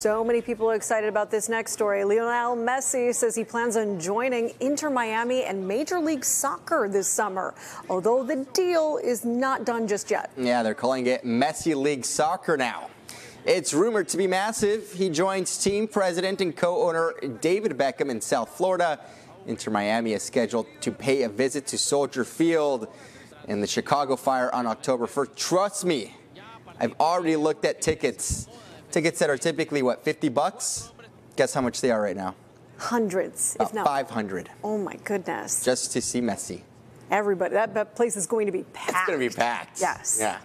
So many people are excited about this next story. Lionel Messi says he plans on joining Inter Miami and Major League Soccer this summer, although the deal is not done just yet. Yeah, they're calling it Messi League Soccer now. It's rumored to be massive. He joins team president and co-owner David Beckham in South Florida. Inter Miami is scheduled to pay a visit to Soldier Field in the Chicago Fire on October 1st. Trust me, I've already looked at tickets. Tickets that are typically, what, 50 bucks? Guess how much they are right now? Hundreds, About if not 500. Oh my goodness. Just to see Messi. Everybody, that, that place is going to be packed. It's going to be packed. Yes. Yeah.